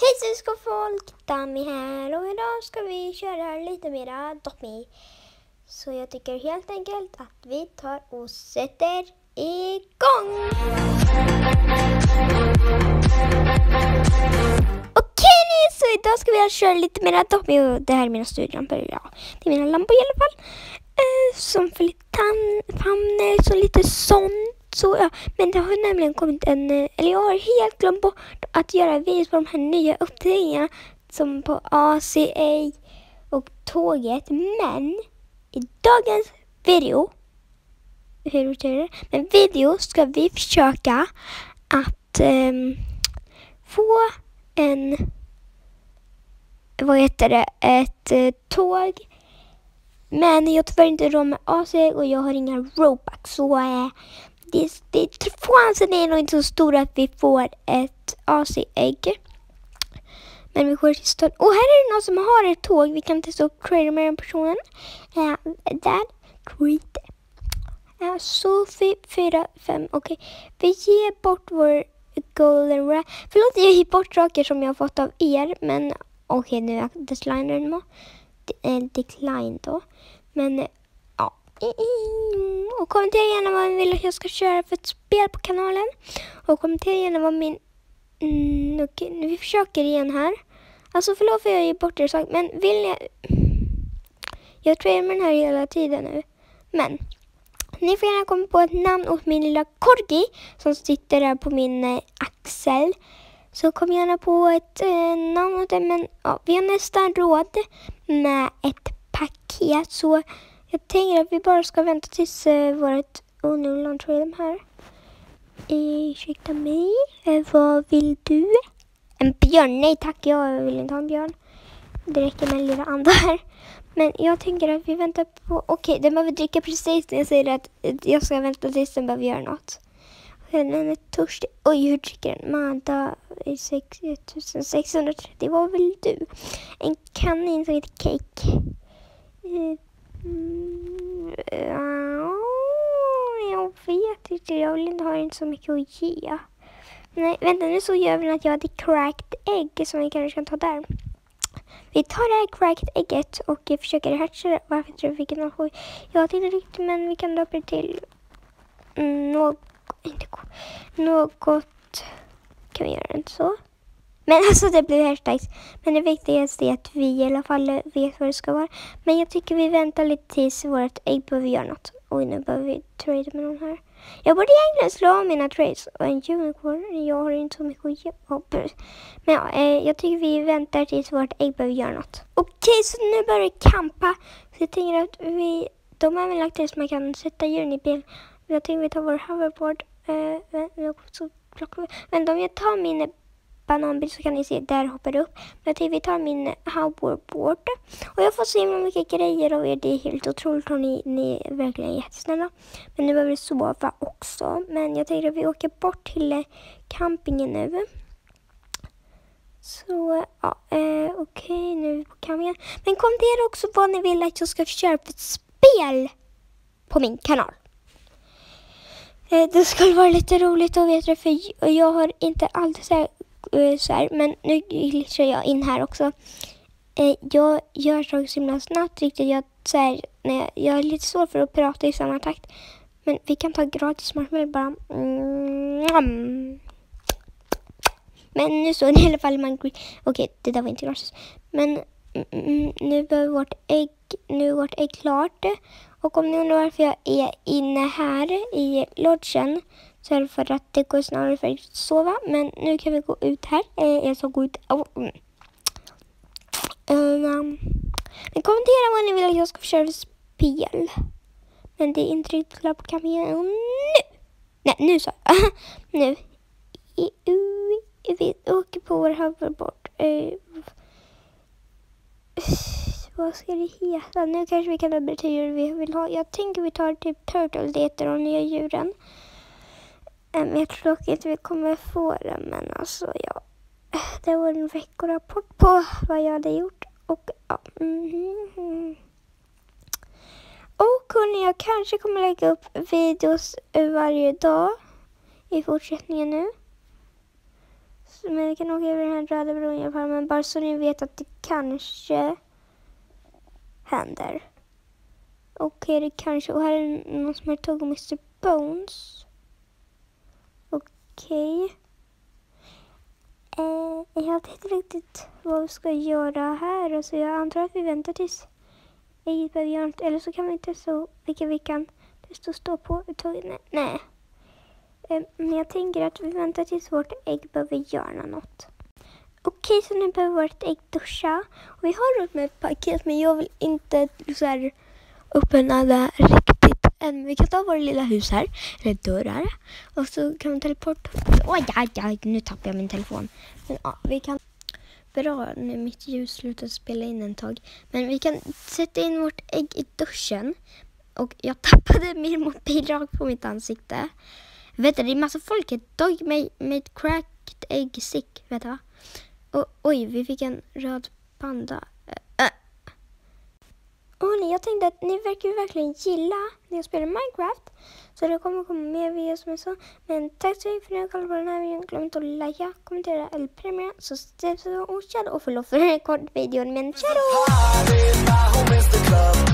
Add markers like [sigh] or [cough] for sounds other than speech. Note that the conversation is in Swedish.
Hej syskonfolk, Dami här och idag ska vi köra lite mera Dopmi. Så jag tycker helt enkelt att vi tar och sätter igång! Okej ni, så idag ska vi alltså köra lite mera Dopmi och det här är mina studiolampor. Ja, det är mina lampor i alla fall. Eh, som för lite famner, så lite sånt. Så ja, men det har nämligen kommit en, eh, eller jag har helt glömt bort att göra videos på de här nya uppdateringarna som på ACA och tåget. Men i dagens video, hur betyder det? Men video ska vi försöka att um, få en, vad heter det, ett uh, tåg. Men jag har tyvärr inte råd med AC och jag har inga Robux. Så eh, uh, det, det, chansen är nog inte så stor att vi får ett AC-ägg. Men vi går till stan. Och här är det någon som har ett tåg. Vi kan testa upp trade med den personen. Uh, där. Trade. Uh, Sofie 4, 5. Okej. Okay. Vi ger bort vår golden rat. Förlåt, jag ger bort saker som jag har fått av er. Men okej, okay, nu är decline den. Eh, decline då. Men ja. Uh, och kommentera gärna vad ni vill att jag ska köra för ett spel på kanalen. Och kommentera gärna vad min... Mm, okej, okay, vi försöker igen här. Alltså förlåt för att jag ger bort er sak, men vill ni... Jag tror med den här hela tiden nu. Men ni får gärna komma på ett namn åt min lilla korgi som sitter där på min eh, axel. Så kom gärna på ett eh, namn åt den Men ja, vi har nästan råd med ett paket. Så jag tänker att vi bara ska vänta tills uh, vårt... Oh, nu launchar de här. Ursäkta mig. Uh, vad vill du? En björn? Nej tack, jag vill inte ha en björn. Det räcker med en lilla anda här. Men jag tänker att vi väntar på... Okej, okay, den behöver dricka precis när jag säger att jag ska vänta tills den behöver göra något. Den är törstig. Oj, hur dricker den? Mada 6630. Eh, vad vill du? En kanin som heter Cake. Mm, jag vet inte. Jag vill inte ha inte så mycket att ge. Nej, vänta nu så gör vi att jag hade cracked ägg som vi kanske kan ta där. Vi tar det här cracked ägget och försöker hatcha det. Varför tror vi fick ha? Jag vet inte riktigt men vi kan döpa det till något, inte, något, kan vi göra det inte så? Men alltså det blir hashtags. Men det viktigaste är att vi i alla fall vet vad det ska vara. Men jag tycker vi väntar lite tills vårt ägg behöver göra något. Oj, nu behöver vi trade med någon här. Jag borde egentligen slå av mina trades och en unicorn. Jag har inte så mycket att ge. Men ja, eh, jag tycker vi väntar tills vårt ägg behöver göra något. Okej, så nu börjar det kampa. Så jag tänker att vi... De har väl lagt till så man kan sätta djuren i bil. Jag tänker vi tar vår hoverboard. Eh, så plockar vi, men om jag tar min bananbil så kan ni se där hoppar det upp. Men jag vi tar min hoverboard och jag får se hur mycket grejer av er. Det är helt otroligt och ni, ni är verkligen jättesnälla. Men nu behöver vi sova också. Men jag tänker att vi åker bort till eh, campingen nu. Så ja, eh, okej okay, nu är vi på campingen. Men kommentera också vad ni vill att jag ska köra för ett spel på min kanal. Eh, det skulle vara lite roligt att veta för jag har inte alltid så Eh, så här, men nu glitchar jag in här också. Eh, jag gör saker så himla snabbt riktigt. Jag, så här, när jag, jag är lite svår för att prata i samma takt. Men vi kan ta gratis marshmallow bara. Mm. mm. Men nu så i alla fall man Okej, okay, det där var inte gratis. Men mm, mm, nu behöver vårt ägg, nu är vårt ägg klart. Och om ni undrar varför jag är inne här i lodgen så är det för att det går snarare för att sova. Men nu kan vi gå ut här. Eh, jag ska gå ut. Oh. Mm. Um, men kommentera vad ni vill att jag ska köra för spel. Men det är inte riktigt klart på kameran nu. Nej, nu sa [laughs] jag. nu. Vi åker på vår hoverboard. Uh, vad ska det heta? Nu kanske vi kan dubbla till djur vi vill ha. Jag tänker vi tar typ turtle, det heter de nya djuren. Um, jag tror dock inte vi kommer få det, men alltså ja. Eh, det var en veckorapport på vad jag hade gjort. Och ja. Mm -hmm. Och hörni, jag kanske kommer lägga upp videos eh, varje dag i fortsättningen nu. men vi kan åka över den här röda bron i alla fall. Men bara så ni vet att det kanske händer. Okej, det kanske... Och här är någon som har tagit Mr Bones. Okej. Eh, jag vet inte riktigt vad vi ska göra här. Alltså jag antar att vi väntar tills ägget behöver göra något. Eller så kan vi inte så vilka vi kan testa att stå på. Nej. Nej. Eh, men jag tänker att vi väntar tills vårt ägg behöver göra något. Okej, så nu behöver vårt ägg duscha. Och vi har något med ett paket men jag vill inte så här öppna det här. Vi kan ta våra lilla hus här, eller dörrar. Och så kan vi teleportera. Oj, aj, aj, nu tappade jag min telefon. Men ja, vi kan... Bra, nu mitt ljus slutat spela in en tag. Men vi kan sätta in vårt ägg i duschen. Och jag tappade min mobil rakt på mitt ansikte. Vet du, det är massa folk. här. dog med, med cracked egg sick, vet du va? Och, oj, vi fick en röd panda. Och Hörni, jag tänkte att ni verkar ju verkligen gilla när jag spelar Minecraft. Så det kommer komma mer videos med så. Men tack så mycket för att ni har kollat på den här videon. Glöm inte att likea, kommentera eller prenumerera. Så ses vi och tja och förlåt för den här korta videon. Men tja då!